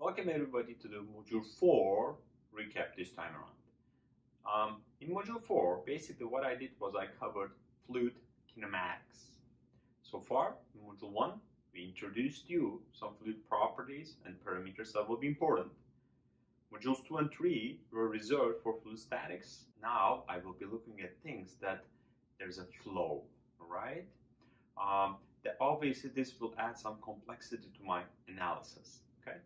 Welcome everybody to the Module 4 recap this time around. Um, in Module 4, basically what I did was I covered fluid kinematics. So far, in Module 1, we introduced you some fluid properties and parameters that will be important. Modules 2 and 3 were reserved for fluid statics. Now I will be looking at things that there's a flow, right? Um, that obviously this will add some complexity to my analysis, okay?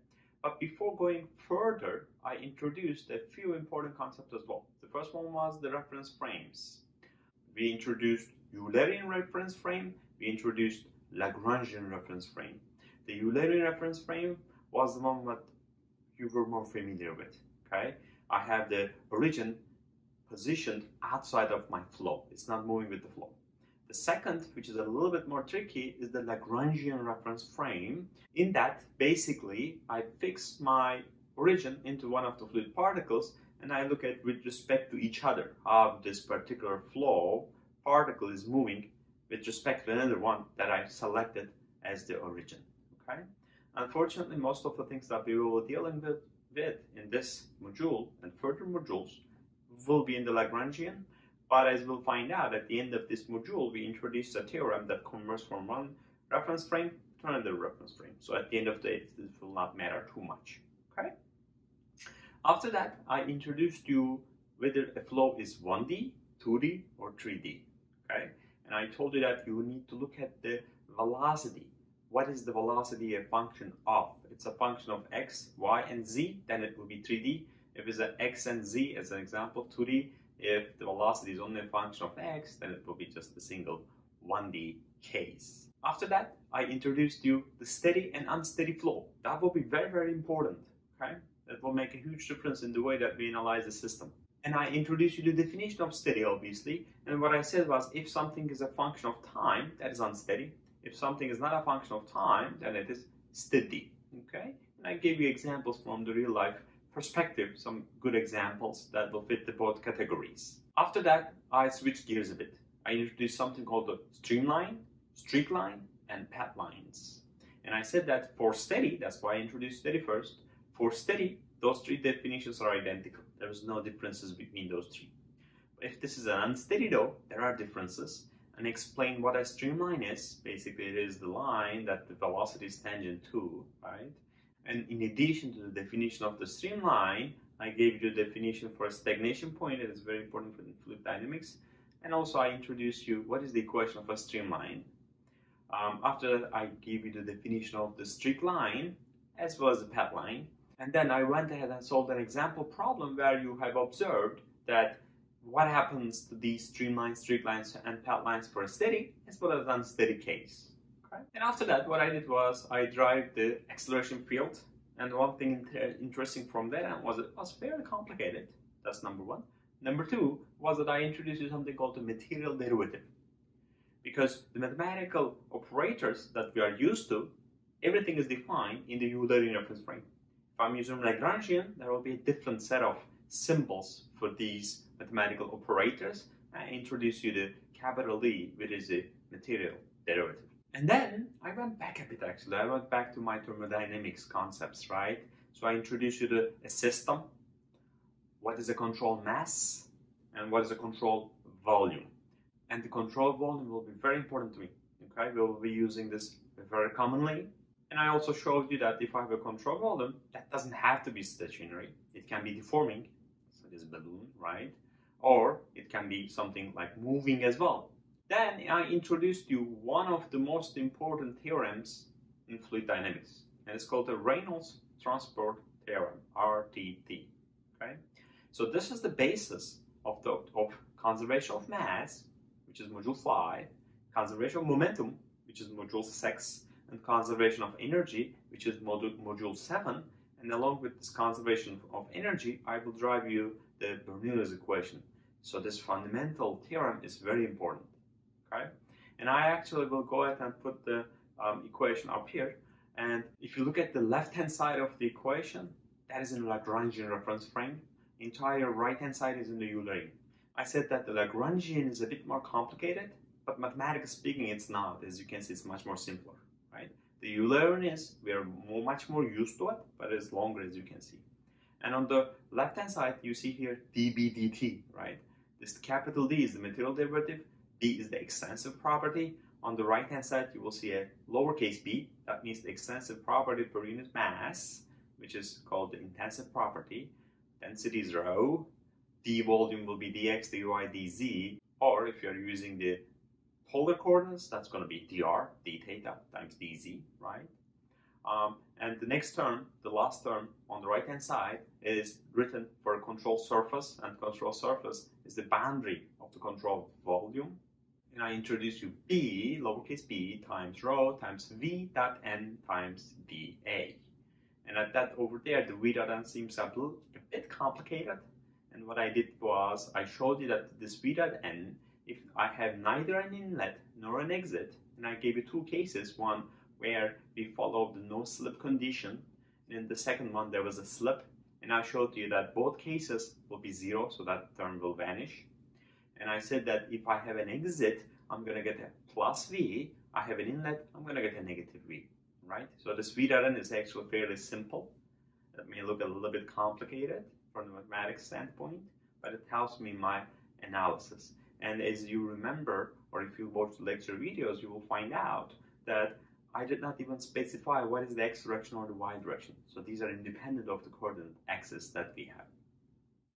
But before going further, I introduced a few important concepts as well. The first one was the reference frames. We introduced Eulerian reference frame, we introduced Lagrangian reference frame. The Eulerian reference frame was the one that you were more familiar with, okay? I have the origin positioned outside of my flow. It's not moving with the flow. The second, which is a little bit more tricky, is the Lagrangian reference frame. In that, basically, I fix my origin into one of the fluid particles and I look at with respect to each other how this particular flow particle is moving with respect to another one that I selected as the origin. Okay. Unfortunately, most of the things that we will be dealing with, with in this module and further modules will be in the Lagrangian but as we'll find out at the end of this module, we introduce a theorem that converts from one reference frame to another reference frame. So at the end of the day, this will not matter too much. Okay. After that, I introduced you whether a flow is 1D, 2D, or 3D. Okay. And I told you that you need to look at the velocity. What is the velocity a function of? It's a function of x, y, and z, then it will be 3D. If it's an x and z as an example, 2D, if the velocity is only a function of x, then it will be just a single 1D case. After that, I introduced you the steady and unsteady flow. That will be very, very important, okay? That will make a huge difference in the way that we analyze the system. And I introduced you the definition of steady, obviously. And what I said was, if something is a function of time, that is unsteady. If something is not a function of time, then it is steady, okay? And I gave you examples from the real life perspective some good examples that will fit the both categories. After that, I switched gears a bit. I introduced something called the streamline, streak line, and path lines. And I said that for steady, that's why I introduced steady first. For steady, those three definitions are identical. There is no differences between those three. If this is an unsteady though, there are differences. And explain what a streamline is. Basically, it is the line that the velocity is tangent to, right? And in addition to the definition of the streamline, I gave you the definition for a stagnation point. It is very important for fluid dynamics. And also I introduced you what is the equation of a streamline. Um, after that, I gave you the definition of the streak line as well as the path line. And then I went ahead and solved an example problem where you have observed that what happens to these streamlines, streak lines, and path lines for a steady as well as unsteady case. And after that, what I did was I drive the acceleration field. And one thing uh, interesting from that was it was fairly complicated. That's number one. Number two was that I introduced you something called the material derivative. Because the mathematical operators that we are used to, everything is defined in the Eulerian reference frame. If I'm using Lagrangian, there will be a different set of symbols for these mathematical operators. I introduce you the capital D, which is the material derivative. And then I went back a bit actually. I went back to my thermodynamics concepts, right? So I introduced you to a system. What is a control mass? And what is a control volume? And the control volume will be very important to me. Okay, we will be using this very commonly. And I also showed you that if I have a control volume, that doesn't have to be stationary. It can be deforming, so this balloon, right? Or it can be something like moving as well. Then I introduced you one of the most important theorems in fluid dynamics, and it's called the Reynolds Transport Theorem, RTT. Okay, so this is the basis of the of conservation of mass, which is module five, conservation of momentum, which is module six, and conservation of energy, which is module module seven. And along with this conservation of energy, I will drive you the Bernoulli's equation. So this fundamental theorem is very important okay? And I actually will go ahead and put the um, equation up here. And if you look at the left-hand side of the equation, that is in Lagrangian reference frame. Entire right-hand side is in the Eulerian. I said that the Lagrangian is a bit more complicated, but mathematically speaking, it's not. As you can see, it's much more simpler, right? The Eulerian is, we are more, much more used to it, but it's longer as you can see. And on the left hand side, you see here dBdt, right? This capital D is the material derivative, B is the extensive property. On the right hand side, you will see a lowercase b, that means the extensive property per unit mass, which is called the intensive property. Density is rho, d volume will be dx, dy, dz, or if you're using the polar coordinates, that's going to be dr, d theta times dz, right? Um, and the next term, the last term on the right hand side, is written for a control surface, and control surface is the boundary of the control volume. And I introduce you b, lowercase b, times rho times v dot n times dA. And at that over there, the v dot n seems a, little, a bit complicated. And what I did was I showed you that this v dot n, if I have neither an inlet nor an exit, and I gave you two cases, one where we followed the no slip condition. And in the second one, there was a slip. And I showed you that both cases will be zero, so that term will vanish. And I said that if I have an exit, I'm going to get a plus V. I have an inlet, I'm going to get a negative V, right? So this V dot is actually fairly simple. It may look a little bit complicated from the mathematics standpoint, but it helps me my analysis. And as you remember, or if you watch the lecture videos, you will find out that I did not even specify what is the x direction or the y direction. So these are independent of the coordinate axis that we have.